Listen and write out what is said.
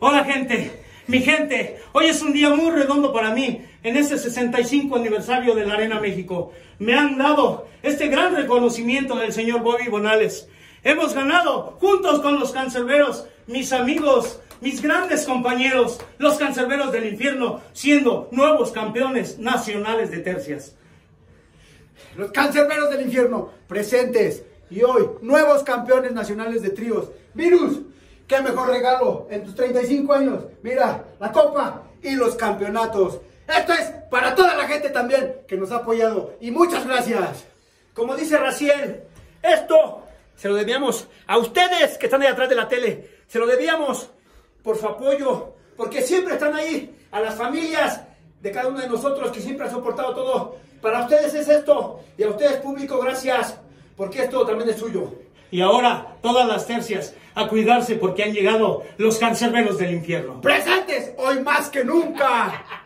Hola gente, mi gente, hoy es un día muy redondo para mí en este 65 aniversario de la Arena México. Me han dado este gran reconocimiento del señor Bobby Bonales. Hemos ganado juntos con los cancerberos, mis amigos, mis grandes compañeros, los cancerberos del infierno, siendo nuevos campeones nacionales de tercias. Los cancerberos del infierno presentes y hoy nuevos campeones nacionales de tríos. Virus, qué mejor regalo en tus 35 años. Mira, la copa y los campeonatos. Esto es para toda la gente también que nos ha apoyado y muchas gracias. Como dice Raciel, esto se lo debíamos a ustedes que están ahí atrás de la tele. Se lo debíamos por su apoyo, porque siempre están ahí, a las familias de cada uno de nosotros que siempre han soportado todo. Para ustedes es esto, y a ustedes público, gracias, porque esto también es suyo. Y ahora todas las tercias a cuidarse porque han llegado los cancerberos del infierno. Presentes hoy más que nunca.